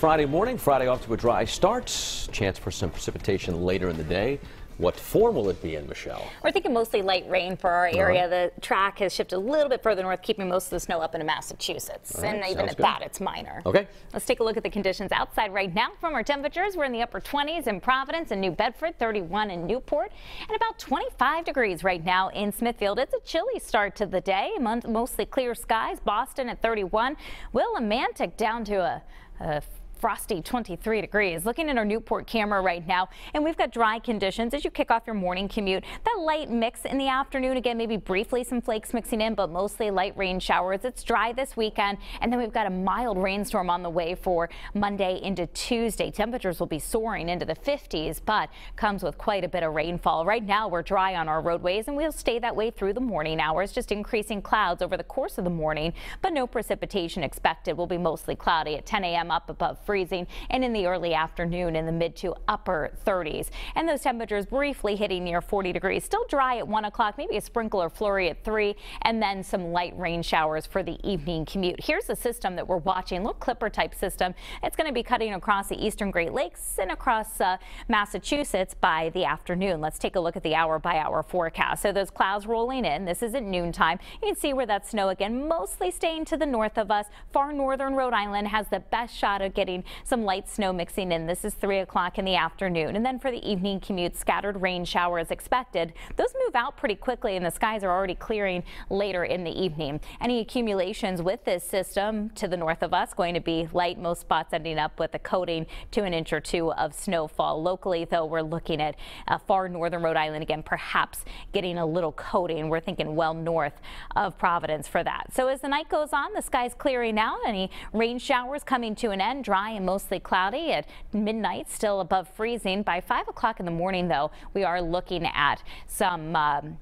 Friday morning. Friday off to a dry start. Chance for some precipitation later in the day. What form will it be in, Michelle? We're thinking mostly light rain for our area. The track has shifted a little bit further north, keeping most of the snow up into Massachusetts. Right, and even at good. that, it's minor. Okay. Let's take a look at the conditions outside right now. From our temperatures, we're in the upper 20s in Providence and New Bedford, 31 in Newport, and about 25 degrees right now in Smithfield. It's a chilly start to the day. Mostly clear skies. Boston at 31. Willimantic down to a, a frosty 23 degrees. Looking at our Newport camera right now, and we've got dry conditions as you kick off your morning commute. That light mix in the afternoon, again, maybe briefly some flakes mixing in, but mostly light rain showers. It's dry this weekend, and then we've got a mild rainstorm on the way for Monday into Tuesday. Temperatures will be soaring into the 50s, but comes with quite a bit of rainfall. Right now, we're dry on our roadways, and we'll stay that way through the morning hours, just increasing clouds over the course of the morning, but no precipitation expected. Will be mostly cloudy at 10 a.m. up above freezing and in the early afternoon in the mid to upper 30s. And those temperatures briefly hitting near 40 degrees. Still dry at 1 o'clock, maybe a sprinkle or flurry at 3, and then some light rain showers for the evening commute. Here's the system that we're watching, a little clipper type system. It's going to be cutting across the eastern Great Lakes and across uh, Massachusetts by the afternoon. Let's take a look at the hour by hour forecast. So those clouds rolling in. This is at noontime. You can see where that snow again mostly staying to the north of us. Far northern Rhode Island has the best shot of getting some light snow mixing in. This is 3 o'clock in the afternoon. And then for the evening commute, scattered rain showers expected. Those move out pretty quickly and the skies are already clearing later in the evening. Any accumulations with this system to the north of us going to be light, most spots ending up with a coating to an inch or two of snowfall. Locally, though, we're looking at uh, far northern Rhode Island again, perhaps getting a little coating. We're thinking well north of Providence for that. So as the night goes on, the sky's clearing out. Any rain showers coming to an end, dry and mostly cloudy at midnight, still above freezing. By 5 o'clock in the morning, though, we are looking at some um,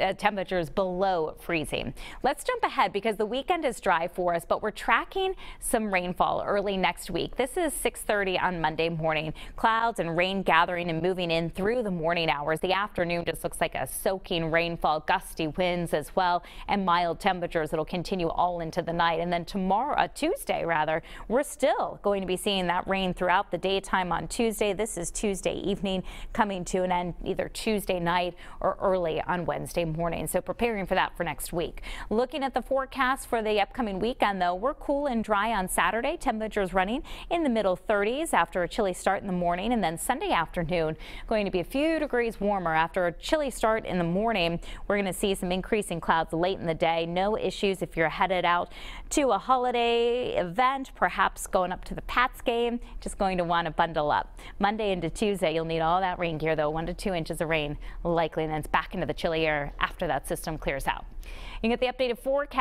uh, temperatures below freezing. Let's jump ahead because the weekend is dry for us, but we're tracking some rainfall early next week. This is 6:30 on Monday morning. Clouds and rain gathering and moving in through the morning hours. The afternoon just looks like a soaking rainfall, gusty winds as well, and mild temperatures that'll continue all into the night. And then tomorrow, uh, Tuesday rather, we're still going to be seeing that rain throughout the daytime on Tuesday. This is Tuesday evening coming to an end either Tuesday night or early on Wednesday morning. So preparing for that for next week. Looking at the forecast for the upcoming weekend, though, we're cool and dry on Saturday. Temperatures running in the middle 30s after a chilly start in the morning. And then Sunday afternoon going to be a few degrees warmer after a chilly start in the morning. We're going to see some increasing clouds late in the day. No issues if you're headed out to a holiday event, perhaps going up to the Pats game. Just going to want to bundle up. Monday into Tuesday, you'll need all that rain gear, though. One to two inches of rain likely. And then it's back into the chilly air after that system clears out. You can get the updated forecast.